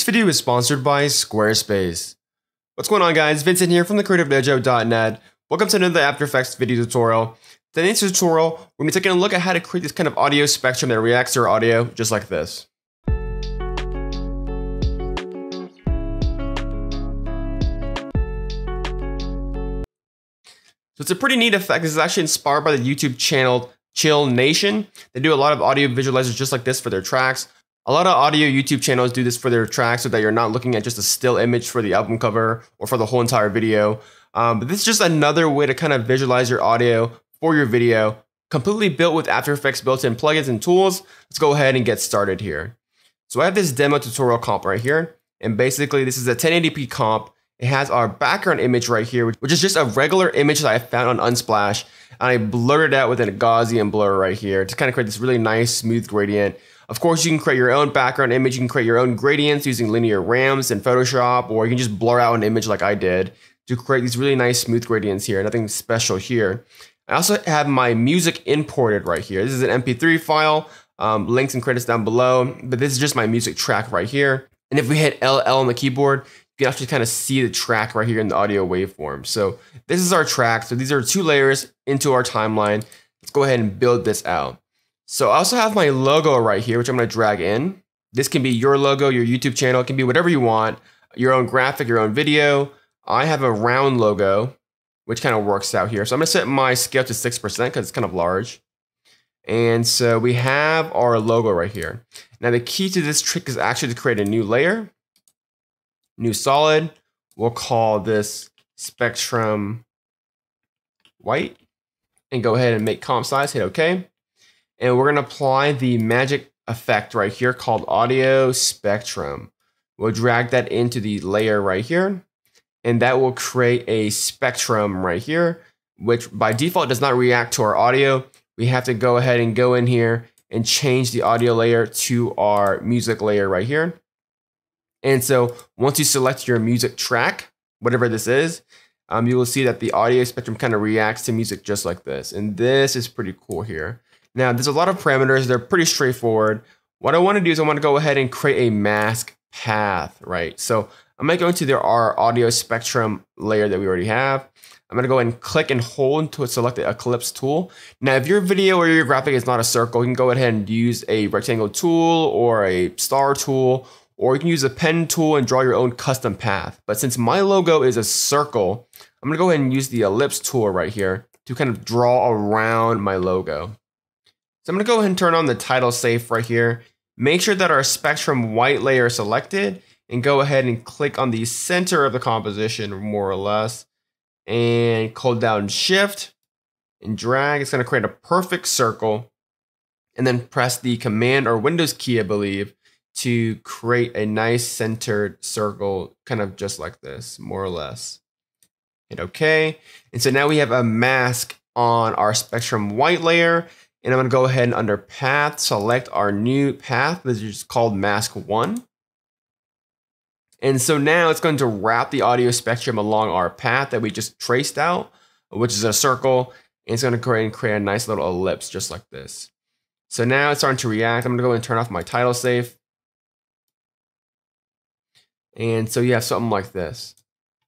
This video is sponsored by Squarespace. What's going on guys, Vincent here from thecreativedojo.net. Welcome to another After Effects video tutorial. Today's tutorial, we're to be taking a look at how to create this kind of audio spectrum that reacts to our audio just like this. So it's a pretty neat effect. This is actually inspired by the YouTube channel Chill Nation. They do a lot of audio visualizers just like this for their tracks. A lot of audio YouTube channels do this for their tracks so that you're not looking at just a still image for the album cover or for the whole entire video. Um, but this is just another way to kind of visualize your audio for your video, completely built with After Effects built-in plugins and tools. Let's go ahead and get started here. So I have this demo tutorial comp right here. And basically this is a 1080p comp. It has our background image right here, which is just a regular image that I found on Unsplash. And I blurred it out with a Gaussian blur right here to kind of create this really nice smooth gradient. Of course, you can create your own background image. You can create your own gradients using linear ramps in Photoshop, or you can just blur out an image like I did to create these really nice smooth gradients here. Nothing special here. I also have my music imported right here. This is an MP3 file, um, links and credits down below, but this is just my music track right here. And if we hit LL on the keyboard, you can actually kind of see the track right here in the audio waveform. So this is our track. So these are two layers into our timeline. Let's go ahead and build this out. So I also have my logo right here, which I'm going to drag in. This can be your logo, your YouTube channel. It can be whatever you want, your own graphic, your own video. I have a round logo, which kind of works out here. So I'm going to set my scale to 6% because it's kind of large. And so we have our logo right here. Now the key to this trick is actually to create a new layer, new solid. We'll call this spectrum white and go ahead and make comp size, hit okay. And we're gonna apply the magic effect right here called audio spectrum. We'll drag that into the layer right here, and that will create a spectrum right here, which by default does not react to our audio. We have to go ahead and go in here and change the audio layer to our music layer right here. And so once you select your music track, whatever this is, um, you will see that the audio spectrum kind of reacts to music just like this. And this is pretty cool here. Now, there's a lot of parameters. They're pretty straightforward. What I want to do is I want to go ahead and create a mask path, right? So I'm going to go into the, our audio spectrum layer that we already have. I'm going to go ahead and click and hold to select the ellipse tool. Now, if your video or your graphic is not a circle, you can go ahead and use a rectangle tool or a star tool, or you can use a pen tool and draw your own custom path. But since my logo is a circle, I'm going to go ahead and use the ellipse tool right here to kind of draw around my logo. So I'm going to go ahead and turn on the title safe right here. Make sure that our spectrum white layer is selected and go ahead and click on the center of the composition more or less and hold down shift and drag. It's going to create a perfect circle and then press the command or Windows key, I believe, to create a nice centered circle, kind of just like this, more or less. Hit OK. And so now we have a mask on our spectrum white layer. And I'm to go ahead and under path, select our new path, which is called mask one. And so now it's going to wrap the audio spectrum along our path that we just traced out, which is a circle. And it's going to create, and create a nice little ellipse just like this. So now it's starting to react. I'm going to go and turn off my title safe. And so you have something like this.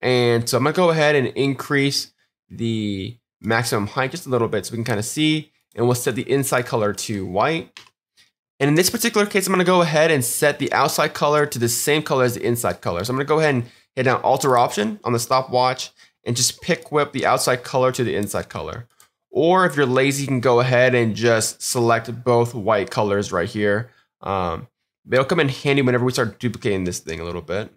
And so I'm going to go ahead and increase the maximum height just a little bit so we can kind of see and we'll set the inside color to white. And in this particular case, I'm gonna go ahead and set the outside color to the same color as the inside color. So I'm gonna go ahead and hit down Alt or Option on the stopwatch and just pick whip the outside color to the inside color. Or if you're lazy, you can go ahead and just select both white colors right here. Um, they'll come in handy whenever we start duplicating this thing a little bit.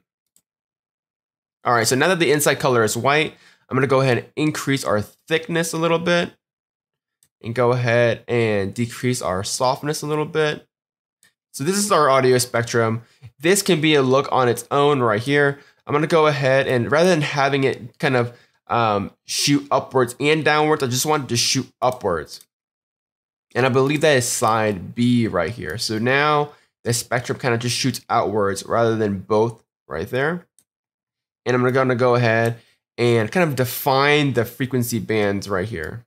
All right, so now that the inside color is white, I'm gonna go ahead and increase our thickness a little bit and go ahead and decrease our softness a little bit. So this is our audio spectrum. This can be a look on its own right here. I'm gonna go ahead and rather than having it kind of um, shoot upwards and downwards, I just wanted to shoot upwards. And I believe that is side B right here. So now the spectrum kind of just shoots outwards rather than both right there. And I'm gonna go ahead and kind of define the frequency bands right here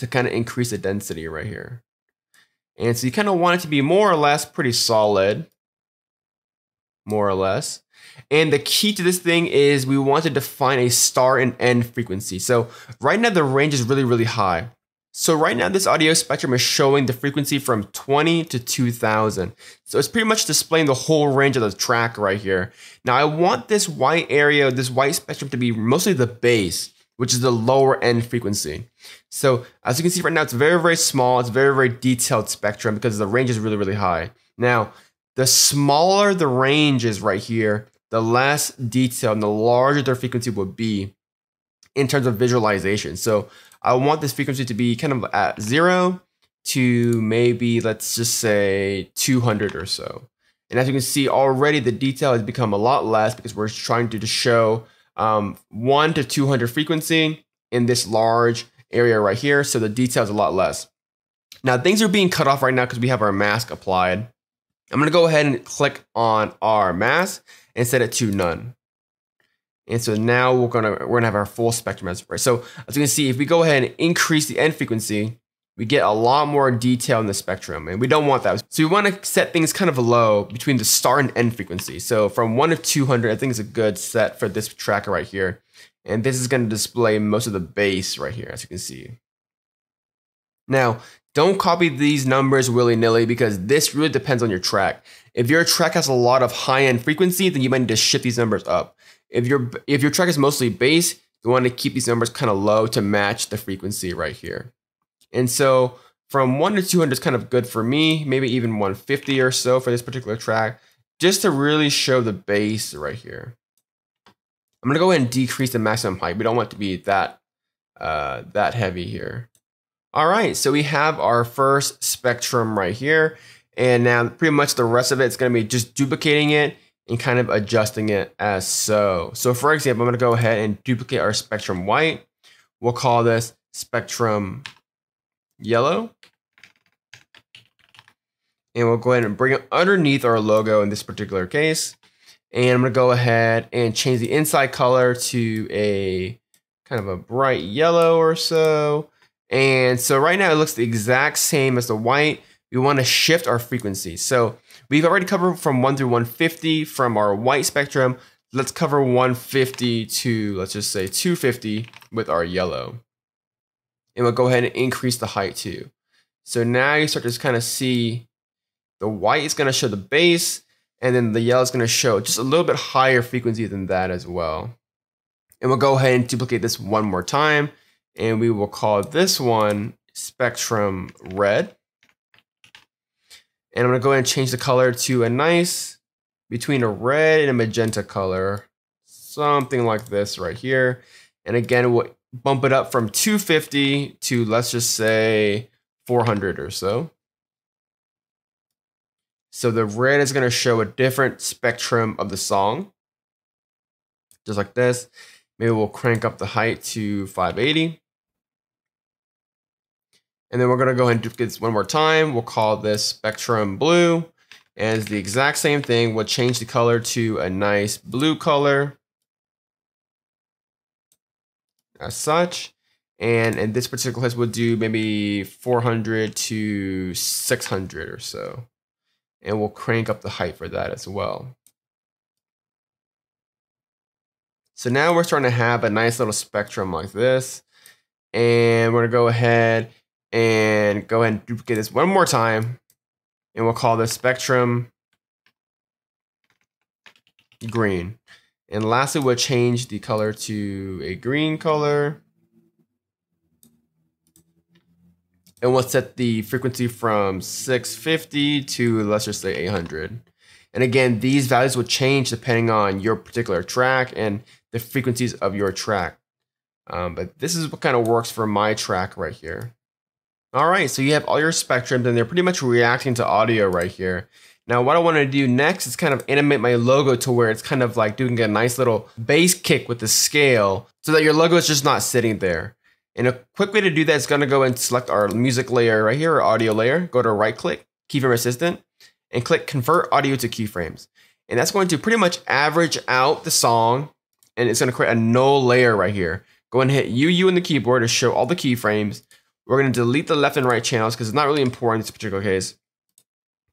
to kind of increase the density right here. And so you kind of want it to be more or less pretty solid. more or less. And the key to this thing is we want to define a start and end frequency. So right now the range is really, really high. So right now this audio spectrum is showing the frequency from 20 to 2000. So it's pretty much displaying the whole range of the track right here. Now I want this white area, this white spectrum to be mostly the bass, which is the lower end frequency. So as you can see right now, it's very, very small. It's very, very detailed spectrum because the range is really, really high. Now, the smaller the range is right here, the less detailed and the larger their frequency would be in terms of visualization. So I want this frequency to be kind of at zero to maybe, let's just say 200 or so. And as you can see already, the detail has become a lot less because we're trying to just show um, 1 to 200 frequency in this large area right here. So the detail is a lot less. Now things are being cut off right now because we have our mask applied. I'm going to go ahead and click on our mask and set it to none. And so now we're gonna we're gonna have our full spectrum as right. So as you can see, if we go ahead and increase the end frequency, we get a lot more detail in the spectrum, and we don't want that. So we want to set things kind of low between the start and end frequency. So from one to 200, I think is a good set for this tracker right here. And this is going to display most of the bass right here, as you can see. Now, don't copy these numbers willy-nilly because this really depends on your track. If your track has a lot of high-end frequency, then you might need to shift these numbers up. If your if your track is mostly bass, you want to keep these numbers kind of low to match the frequency right here. And so from 1 to 200 is kind of good for me, maybe even 150 or so for this particular track, just to really show the bass right here. I'm gonna go ahead and decrease the maximum height. We don't want it to be that uh, that heavy here. All right, so we have our first spectrum right here. And now pretty much the rest of it is gonna be just duplicating it and kind of adjusting it as so. So for example, I'm gonna go ahead and duplicate our spectrum white. We'll call this spectrum yellow. And we'll go ahead and bring it underneath our logo in this particular case. And I'm gonna go ahead and change the inside color to a kind of a bright yellow or so. And so right now it looks the exact same as the white. We wanna shift our frequency. So We've already covered from 1 through 150 from our white spectrum. Let's cover 150 to, let's just say 250 with our yellow. And we'll go ahead and increase the height too. So now you start to kind of see the white is going to show the bass, and then the yellow is going to show just a little bit higher frequency than that as well. And we'll go ahead and duplicate this one more time, and we will call this one spectrum red. And I'm gonna go ahead and change the color to a nice between a red and a magenta color, something like this right here. And again, we'll bump it up from 250 to let's just say 400 or so. So the red is gonna show a different spectrum of the song, just like this. Maybe we'll crank up the height to 580. And then we're gonna go ahead and do this one more time. We'll call this Spectrum Blue. And it's the exact same thing. We'll change the color to a nice blue color. As such. And in this particular case, we'll do maybe 400 to 600 or so. And we'll crank up the height for that as well. So now we're starting to have a nice little spectrum like this. And we're gonna go ahead and go ahead and duplicate this one more time. And we'll call this spectrum green. And lastly, we'll change the color to a green color. And we'll set the frequency from 650 to let's just say 800. And again, these values will change depending on your particular track and the frequencies of your track. Um, but this is what kind of works for my track right here. All right, so you have all your spectrums and they're pretty much reacting to audio right here. Now what I want to do next is kind of animate my logo to where it's kind of like doing a nice little bass kick with the scale so that your logo is just not sitting there. And a quick way to do that is going to go and select our music layer right here, our audio layer. Go to right click, keyframe assistant, and click convert audio to keyframes. And that's going to pretty much average out the song and it's going to create a null layer right here. Go and hit UU in the keyboard to show all the keyframes. We're going to delete the left and right channels because it's not really important in this particular case.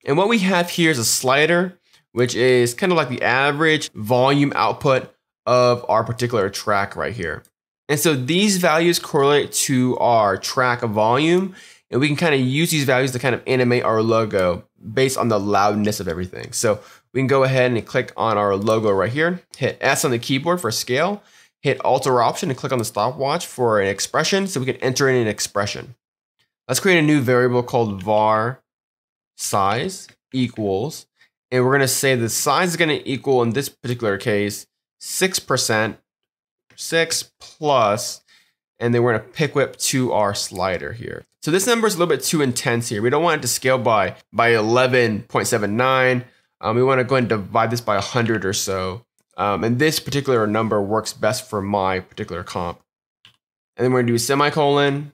And what we have here is a slider which is kind of like the average volume output of our particular track right here. And so these values correlate to our track volume, and we can kind of use these values to kind of animate our logo based on the loudness of everything. So we can go ahead and click on our logo right here, hit S on the keyboard for scale, hit Alt or Option and click on the stopwatch for an expression so we can enter in an expression. Let's create a new variable called var size equals, and we're gonna say the size is gonna equal, in this particular case, 6%, 6 plus, and then we're gonna pick whip to our slider here. So this number is a little bit too intense here. We don't want it to scale by, by 11.79. Um, we wanna go and divide this by 100 or so. Um, and this particular number works best for my particular comp. And then we're gonna do semicolon,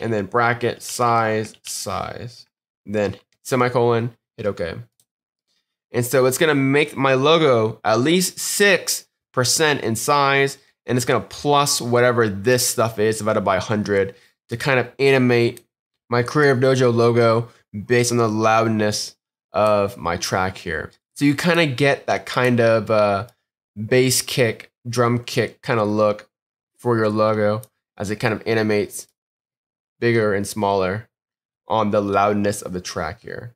and then bracket size, size. Then semicolon, hit OK. And so it's gonna make my logo at least 6% in size, and it's gonna plus whatever this stuff is divided by 100 to kind of animate my Creative Dojo logo based on the loudness of my track here. So you kind of get that kind of uh, bass kick, drum kick kind of look for your logo as it kind of animates bigger and smaller on the loudness of the track here.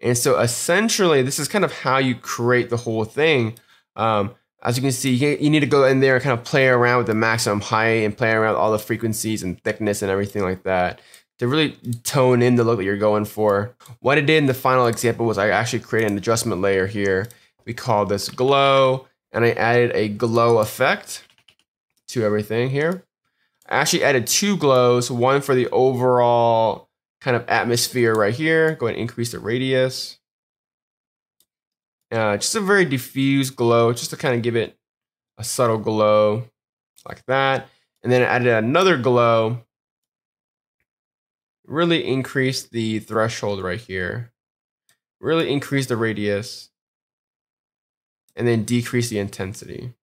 And so essentially, this is kind of how you create the whole thing. Um, as you can see, you need to go in there and kind of play around with the maximum height and play around with all the frequencies and thickness and everything like that to really tone in the look that you're going for. What I did in the final example was I actually created an adjustment layer here. We call this glow, and I added a glow effect to everything here. I actually added two glows, one for the overall kind of atmosphere right here. Go ahead and increase the radius. Uh, just a very diffuse glow, just to kind of give it a subtle glow like that. And then I added another glow, really increase the threshold right here, really increase the radius, and then decrease the intensity.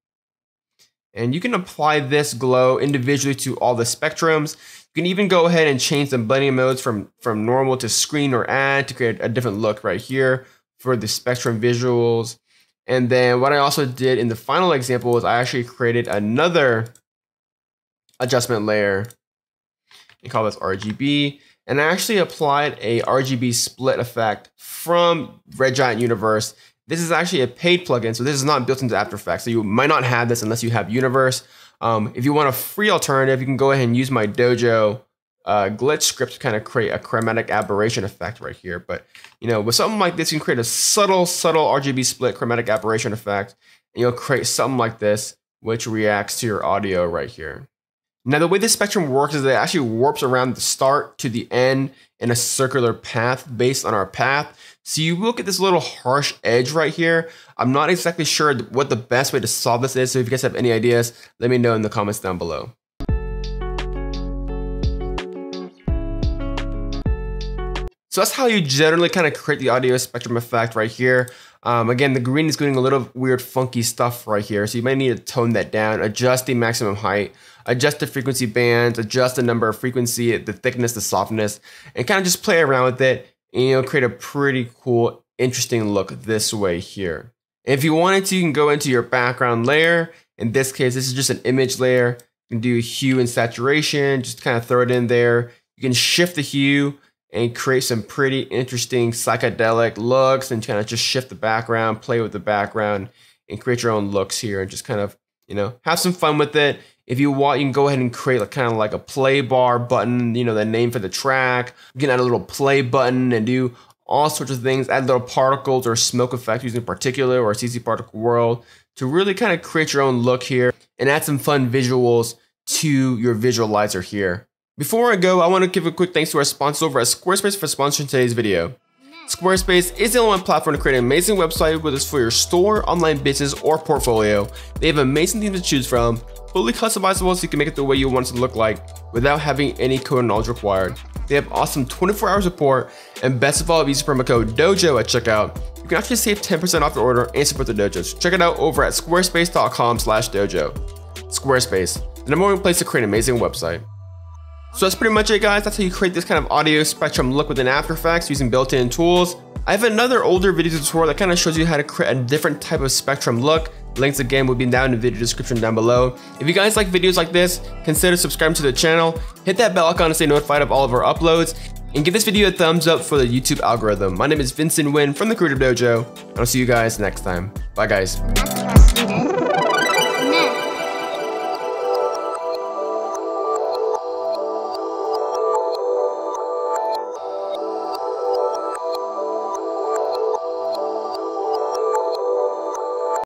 And you can apply this glow individually to all the spectrums. You can even go ahead and change the blending modes from, from normal to screen or add to create a different look right here for the spectrum visuals. And then what I also did in the final example was I actually created another adjustment layer and call this RGB. And I actually applied a RGB split effect from Red Giant Universe this is actually a paid plugin, so this is not built into After Effects. So you might not have this unless you have Universe. Um, if you want a free alternative, you can go ahead and use my Dojo uh, glitch script to kind of create a chromatic aberration effect right here. But you know, with something like this, you can create a subtle, subtle RGB split chromatic aberration effect, and you'll create something like this, which reacts to your audio right here. Now, the way this spectrum works is it actually warps around the start to the end in a circular path based on our path. So you look at this little harsh edge right here. I'm not exactly sure what the best way to solve this is. So if you guys have any ideas, let me know in the comments down below. So that's how you generally kind of create the audio spectrum effect right here. Um, again, the green is doing a little weird funky stuff right here. So you might need to tone that down, adjust the maximum height, adjust the frequency bands, adjust the number of frequency, the thickness, the softness, and kind of just play around with it and you'll create a pretty cool, interesting look this way here. If you wanted to, you can go into your background layer. In this case, this is just an image layer. You can do hue and saturation, just kind of throw it in there. You can shift the hue and create some pretty interesting psychedelic looks and kind of just shift the background, play with the background, and create your own looks here and just kind of, you know, have some fun with it. If you want, you can go ahead and create like kind of like a play bar button, you know, the name for the track. You can add a little play button and do all sorts of things, add little particles or smoke effects using particular or CC particle world to really kind of create your own look here and add some fun visuals to your visualizer here. Before I go, I want to give a quick thanks to our sponsors over at Squarespace for sponsoring today's video. Squarespace is the only platform to create an amazing website, whether it's for your store, online business, or portfolio. They have amazing themes to choose from, fully customizable so you can make it the way you want it to look like without having any code knowledge required. They have awesome 24 hour support, and best of all, if you use promo code DOJO at checkout, you can actually save 10% off your order and support the dojo. Check it out over at squarespace.com slash dojo. Squarespace, the number one place to create an amazing website. So that's pretty much it guys. That's how you create this kind of audio spectrum look within After Effects using built-in tools. I have another older video tutorial that kind of shows you how to create a different type of spectrum look. Links again will be down in the video description down below. If you guys like videos like this, consider subscribing to the channel, hit that bell icon to stay notified of all of our uploads, and give this video a thumbs up for the YouTube algorithm. My name is Vincent Nguyen from the Creative Dojo, and I'll see you guys next time. Bye guys.